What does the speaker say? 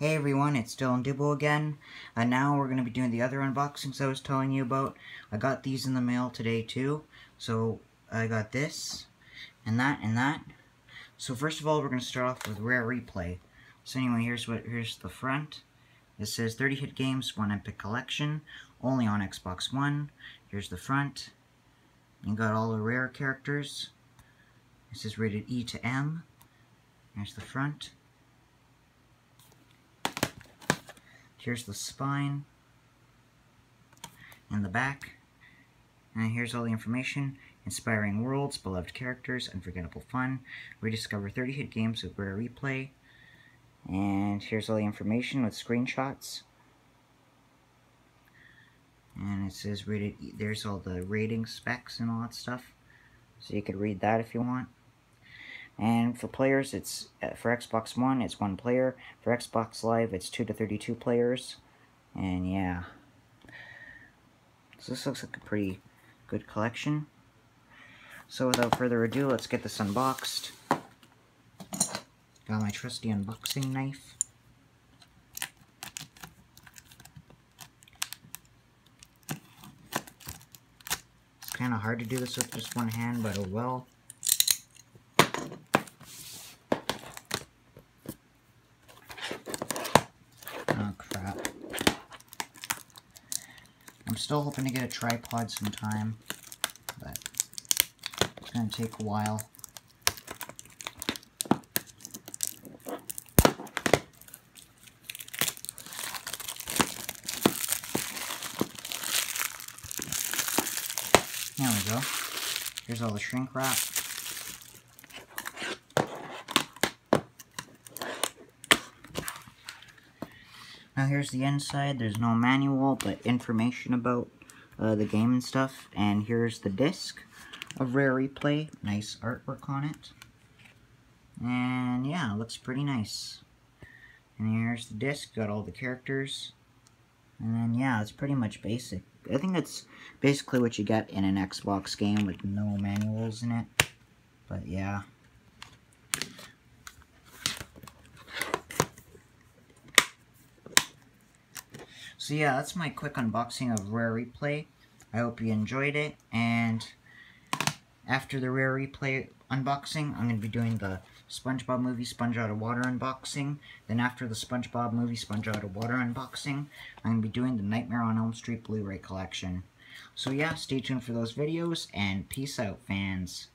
Hey everyone, it's Dylan Dibble again, and now we're going to be doing the other unboxings I was telling you about. I got these in the mail today too, so I got this, and that, and that. So first of all, we're going to start off with Rare Replay. So anyway, here's what here's the front. It says 30 hit games, one epic collection, only on Xbox One. Here's the front. You got all the rare characters. This is rated E to M. Here's the front. Here's the spine and the back. And here's all the information. Inspiring worlds, beloved characters, unforgettable fun. Rediscover 30 hit games with Rare Replay. And here's all the information with screenshots. And it says rated, there's all the rating specs and all that stuff. So you could read that if you want. And for players, it's uh, for Xbox One, it's one player. For Xbox Live, it's 2 to 32 players. And yeah. So this looks like a pretty good collection. So without further ado, let's get this unboxed. Got my trusty unboxing knife. It's kind of hard to do this with just one hand, but oh well. I'm still hoping to get a tripod sometime, but it's going to take a while. There we go. Here's all the shrink wrap. Now here's the inside. There's no manual, but information about uh, the game and stuff. And here's the disc of Rare Replay. Nice artwork on it. And yeah, looks pretty nice. And here's the disc. Got all the characters. And then yeah, it's pretty much basic. I think that's basically what you get in an Xbox game with no manuals in it. But yeah. So yeah, that's my quick unboxing of Rare Replay. I hope you enjoyed it, and after the Rare Replay unboxing, I'm going to be doing the SpongeBob movie Sponge Out of Water unboxing. Then after the SpongeBob movie Sponge Out of Water unboxing, I'm going to be doing the Nightmare on Elm Street Blu-ray collection. So yeah, stay tuned for those videos, and peace out, fans.